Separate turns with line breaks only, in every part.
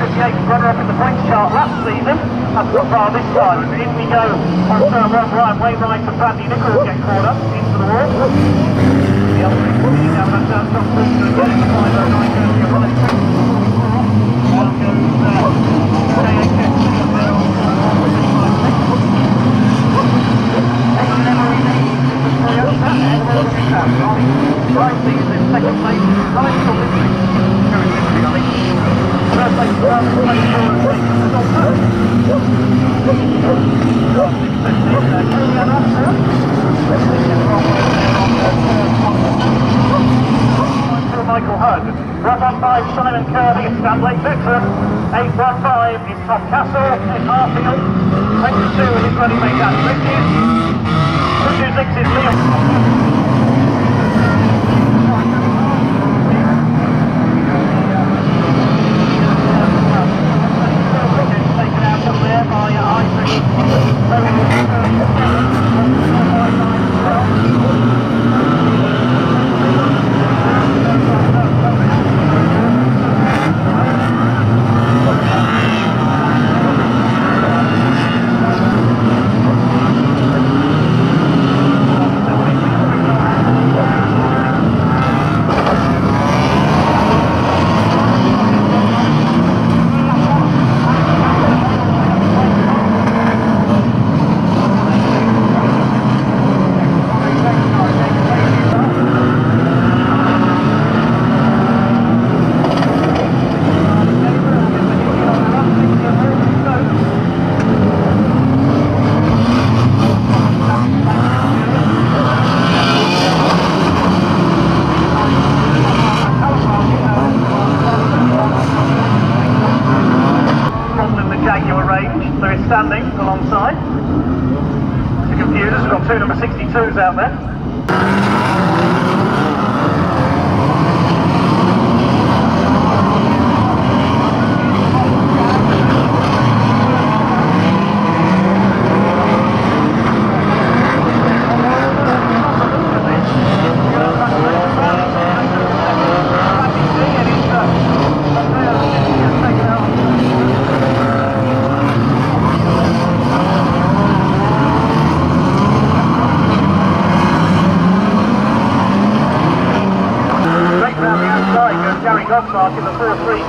58 runner up in the point chart last season. That's so far this time. In we go on turn one right, way right to Bradley Nichols get caught up into the wall. The other down top the 9. five, Simon Kirby is Stanley Victor. Eight by five is Tom Castle, is Harfield. 22 is ready made out Bridges. Bridges is Leon. T2s out there. truck in the 434.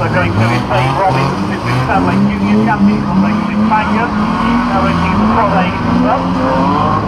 So going to be playing Robbins, this is Standlake Junior Champion, racing banger. Now racing the Prod 8 as well.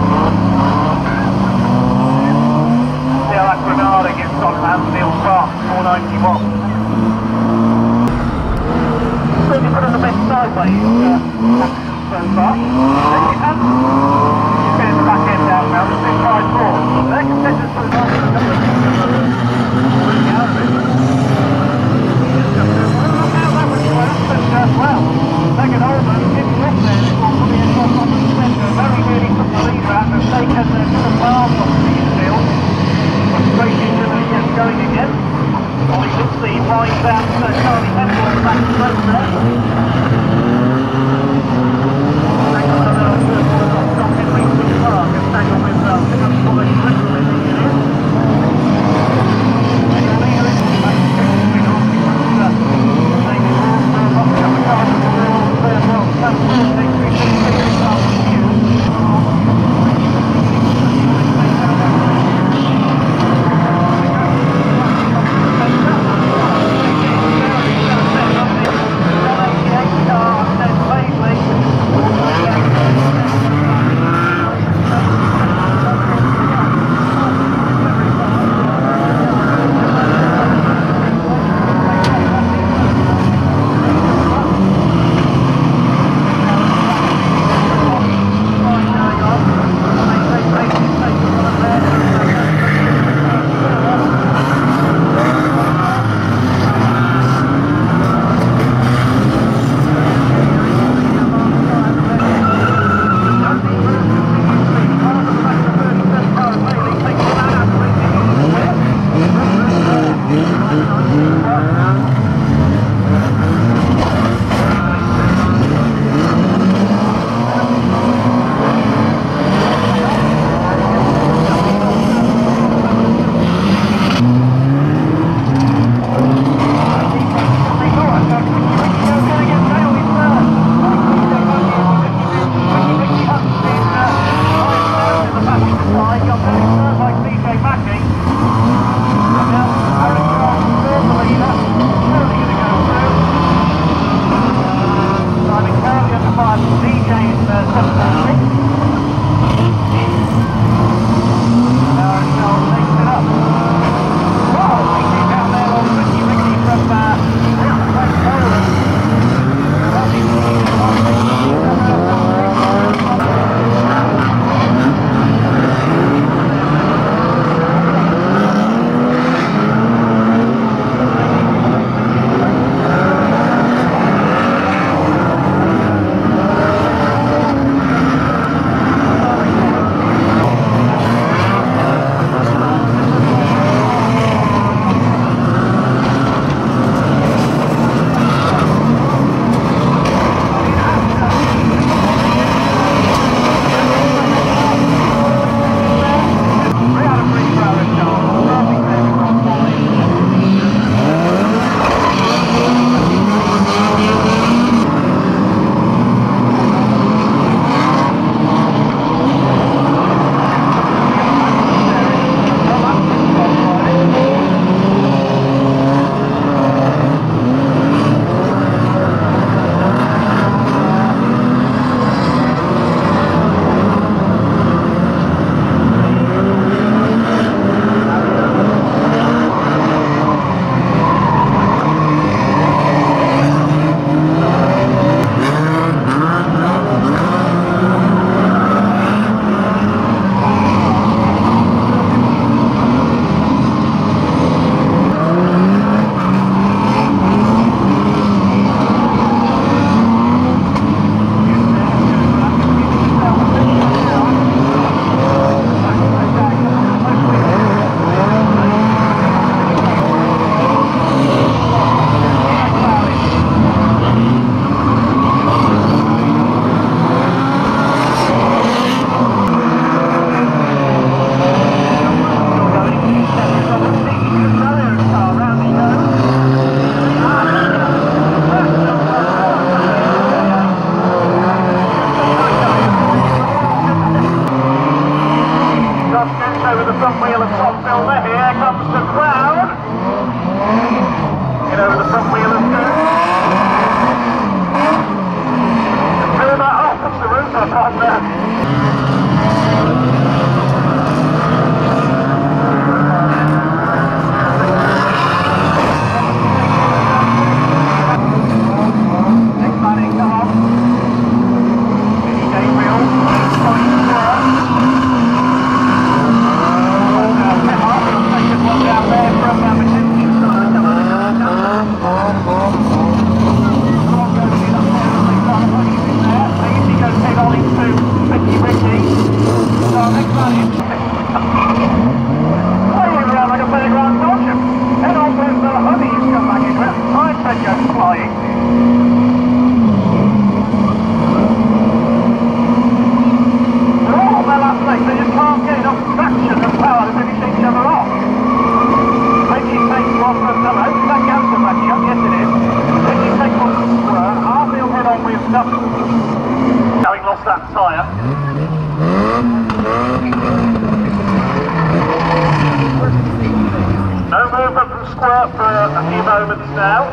moments now.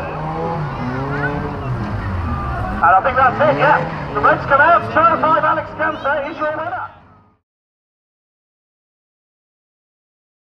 And I think that's it, yeah. The Reds come out, Channel 5 Alex Cantor is your winner.